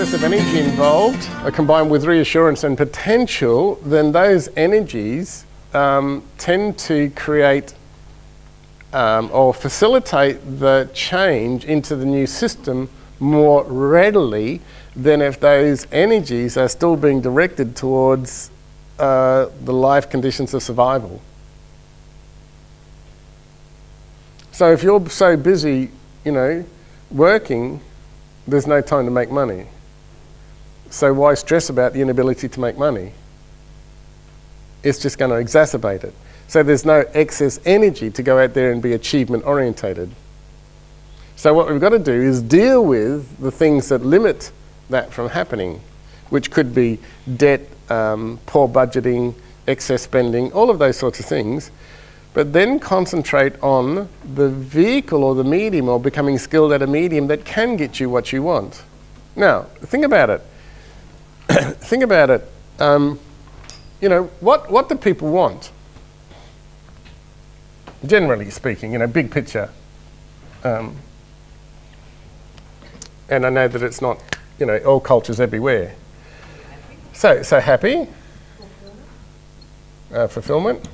excess of energy involved, uh, combined with reassurance and potential, then those energies um, tend to create um, or facilitate the change into the new system more readily than if those energies are still being directed towards uh, the life conditions of survival. So if you're so busy, you know, working, there's no time to make money. So why stress about the inability to make money? It's just going to exacerbate it. So there's no excess energy to go out there and be achievement orientated. So what we've got to do is deal with the things that limit that from happening, which could be debt, um, poor budgeting, excess spending, all of those sorts of things. But then concentrate on the vehicle or the medium or becoming skilled at a medium that can get you what you want. Now, think about it. think about it. Um, you know, what, what do people want? Generally speaking, you know, big picture. Um, and I know that it's not, you know, all cultures everywhere. So, so happy. Uh, fulfillment.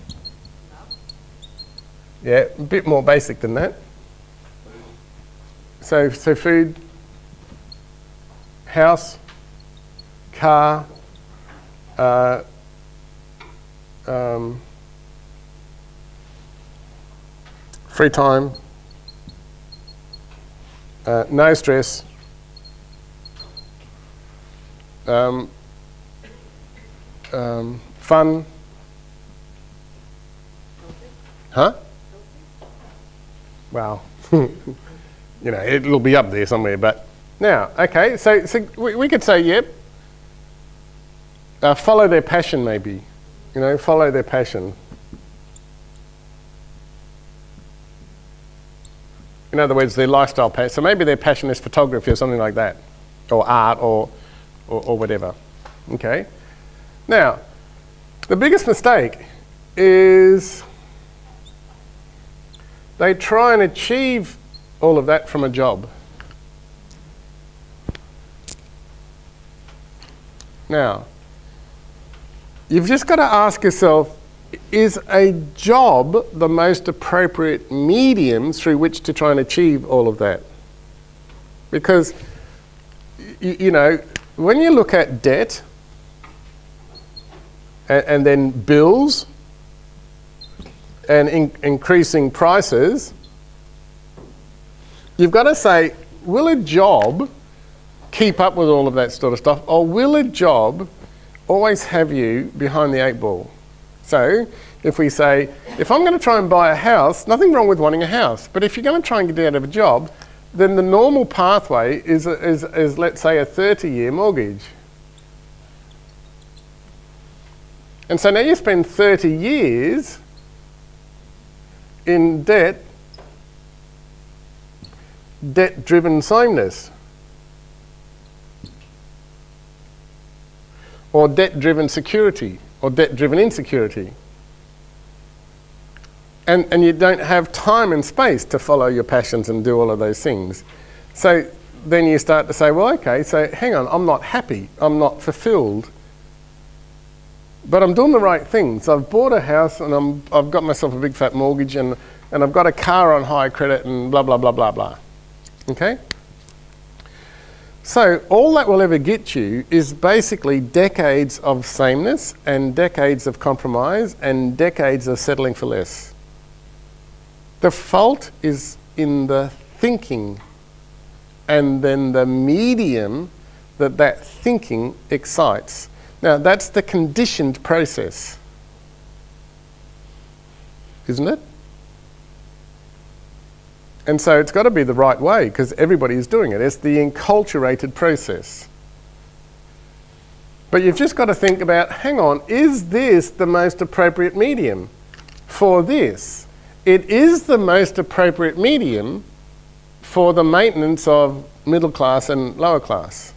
Yeah, a bit more basic than that. So, so food, house, car, uh, um, free time, uh, no stress, um, um, fun, huh? Well, you know, it'll be up there somewhere, but now, okay, so, so we, we could say, yep, uh, follow their passion, maybe. You know, follow their passion. In other words, their lifestyle passion. So maybe their passion is photography or something like that, or art, or, or, or whatever. Okay? Now, the biggest mistake is they try and achieve all of that from a job. Now, You've just got to ask yourself is a job the most appropriate medium through which to try and achieve all of that? Because, you, know, when you look at debt and, and then bills and in, increasing prices, you've got to say, will a job keep up with all of that sort of stuff, or will a job always have you behind the eight ball. So if we say, if I'm going to try and buy a house, nothing wrong with wanting a house, but if you're going to try and get out of a job, then the normal pathway is, is, is let's say, a 30 year mortgage. And so now you spend 30 years in debt, debt driven sameness. or debt driven security or debt driven insecurity. And, and you don't have time and space to follow your passions and do all of those things. So then you start to say, well, okay, so hang on, I'm not happy, I'm not fulfilled, but I'm doing the right things. I've bought a house and I'm, I've got myself a big fat mortgage and, and I've got a car on high credit and blah, blah, blah, blah, blah. Okay? So all that will ever get you is basically decades of sameness and decades of compromise and decades of settling for less. The fault is in the thinking and then the medium that that thinking excites. Now that's the conditioned process, isn't it? And so it's got to be the right way because everybody is doing it. It's the enculturated process. But you've just got to think about hang on, is this the most appropriate medium for this? it is the most appropriate medium for the maintenance of middle class and lower class.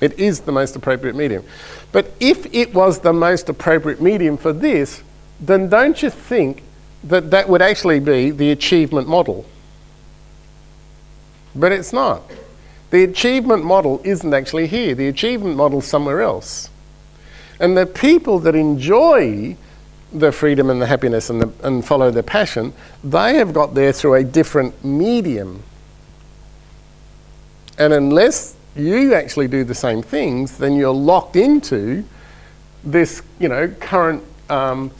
It is the most appropriate medium. But if it was the most appropriate medium for this, then don't you think that that would actually be the achievement model? But it's not. The achievement model isn't actually here. The achievement model is somewhere else. And the people that enjoy the freedom and the happiness and, the, and follow their passion, they have got there through a different medium. And unless you actually do the same things, then you're locked into this, you know, current um,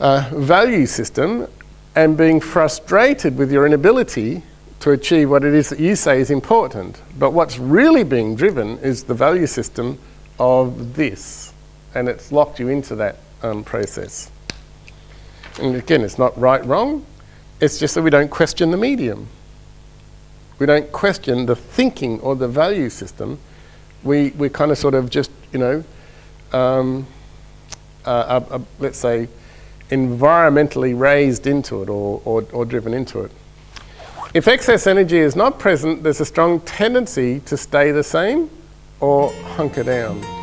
uh, value system and being frustrated with your inability to achieve what it is that you say is important. But what's really being driven is the value system of this, and it's locked you into that um, process. And again, it's not right, wrong. It's just that we don't question the medium. We don't question the thinking or the value system. We, we kind of sort of just, you know, um, uh, uh, uh, let's say, environmentally raised into it or, or, or driven into it. If excess energy is not present, there's a strong tendency to stay the same or hunker down.